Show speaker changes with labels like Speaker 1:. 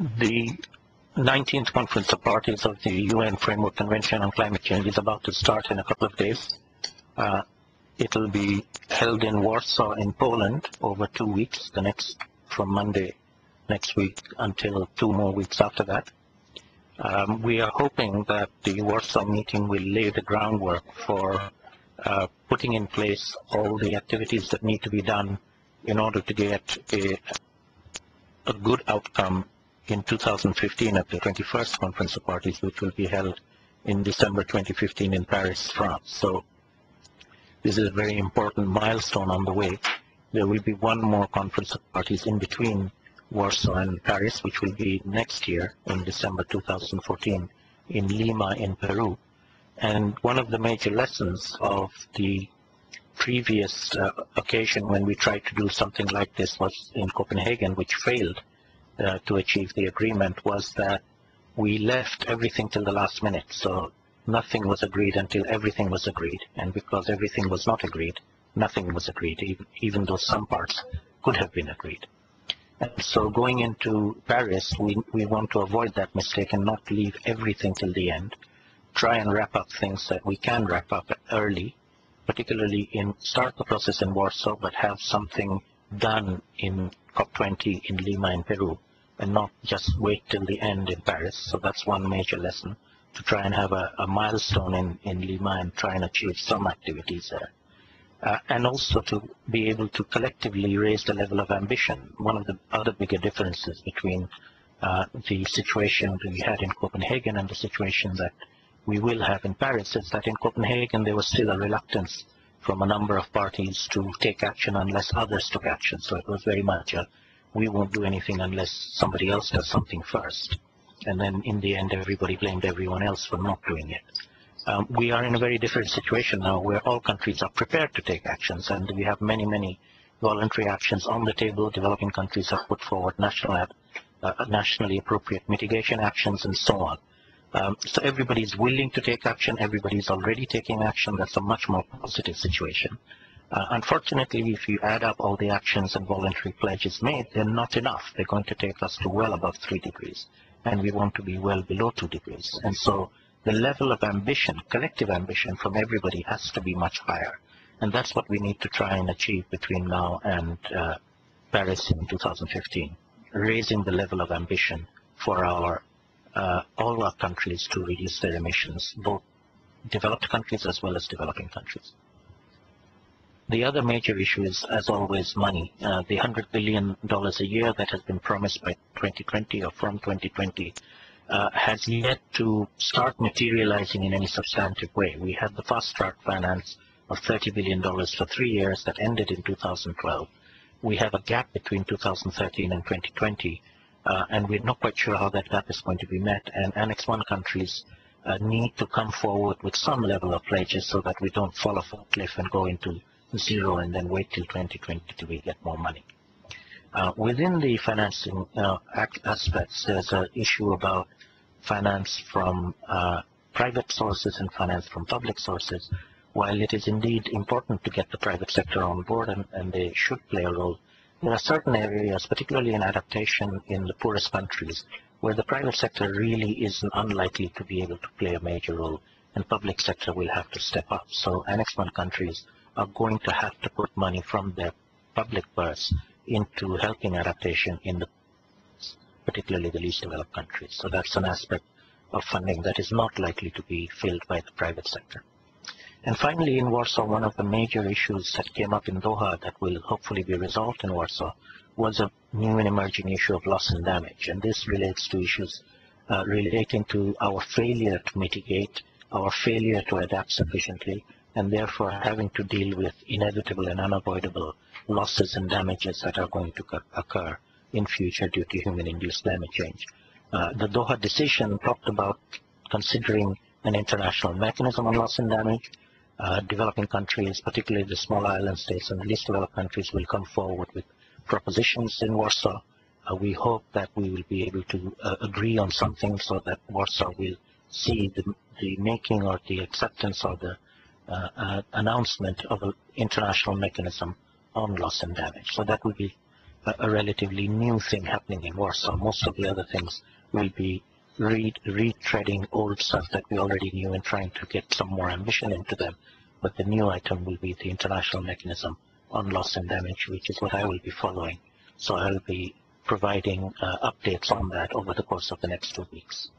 Speaker 1: The 19th Conference of Parties of the UN Framework Convention on Climate Change is about to start in a couple of days. Uh, it'll be held in Warsaw in Poland over two weeks, the next from Monday next week until two more weeks after that. Um, we are hoping that the Warsaw meeting will lay the groundwork for uh, putting in place all the activities that need to be done in order to get a, a good outcome in 2015 at the 21st Conference of Parties, which will be held in December 2015 in Paris, France. So this is a very important milestone on the way. There will be one more Conference of Parties in between Warsaw and Paris, which will be next year in December 2014 in Lima in Peru. And one of the major lessons of the previous uh, occasion when we tried to do something like this was in Copenhagen, which failed uh, to achieve the agreement was that we left everything till the last minute. So nothing was agreed until everything was agreed. And because everything was not agreed, nothing was agreed, even, even though some parts could have been agreed. And so going into Paris, we, we want to avoid that mistake and not leave everything till the end. Try and wrap up things that we can wrap up early, particularly in start the process in Warsaw, but have something done in COP20 in Lima in Peru and not just wait till the end in Paris. So that's one major lesson to try and have a, a milestone in, in Lima and try and achieve some activities there. Uh, and also to be able to collectively raise the level of ambition. One of the other bigger differences between uh, the situation we had in Copenhagen and the situation that we will have in Paris is that in Copenhagen there was still a reluctance from a number of parties to take action unless others took action. So it was very much a we won't do anything unless somebody else does something first. And then in the end, everybody blamed everyone else for not doing it. Um, we are in a very different situation now where all countries are prepared to take actions and we have many, many voluntary actions on the table. Developing countries have put forward national, uh, nationally appropriate mitigation actions and so on. Um, so everybody is willing to take action. Everybody is already taking action. That's a much more positive situation. Uh, unfortunately, if you add up all the actions and voluntary pledges made, they're not enough. They're going to take us to well above 3 degrees, and we want to be well below 2 degrees. And so the level of ambition, collective ambition from everybody has to be much higher. And that's what we need to try and achieve between now and uh, Paris in 2015, raising the level of ambition for our uh, all our countries to reduce their emissions, both developed countries as well as developing countries. The other major issue is, as always, money. Uh, the $100 billion a year that has been promised by 2020 or from 2020 uh, has yet to start materializing in any substantive way. We had the fast track finance of $30 billion for three years that ended in 2012. We have a gap between 2013 and 2020, uh, and we're not quite sure how that gap is going to be met. And Annex 1 countries uh, need to come forward with some level of pledges so that we don't fall off a cliff and go into zero and then wait till 2020 till we get more money. Uh, within the financing uh, aspects, there's an issue about finance from uh, private sources and finance from public sources. While it is indeed important to get the private sector on board and, and they should play a role, there are certain areas, particularly in adaptation in the poorest countries, where the private sector really is unlikely to be able to play a major role and public sector will have to step up. So Annex 1 countries are going to have to put money from their public purse into helping adaptation in the particularly the least developed countries. So that's an aspect of funding that is not likely to be filled by the private sector. And finally, in Warsaw, one of the major issues that came up in Doha that will hopefully be resolved in Warsaw was a new and emerging issue of loss and damage. And this relates to issues uh, relating to our failure to mitigate, our failure to adapt sufficiently, and therefore having to deal with inevitable and unavoidable losses and damages that are going to occur in future due to human-induced climate change. Uh, the Doha decision talked about considering an international mechanism on loss and damage. Uh, developing countries, particularly the small island states and the least developed countries, will come forward with propositions in Warsaw. Uh, we hope that we will be able to uh, agree on something so that Warsaw will see the, the making or the acceptance or the uh, uh, announcement of an international mechanism on loss and damage. So that will be a, a relatively new thing happening in Warsaw. Most of the other things will be re retreading old stuff that we already knew and trying to get some more ambition into them. But the new item will be the international mechanism on loss and damage, which is what I will be following. So I'll be providing uh, updates on that over the course of the next two weeks.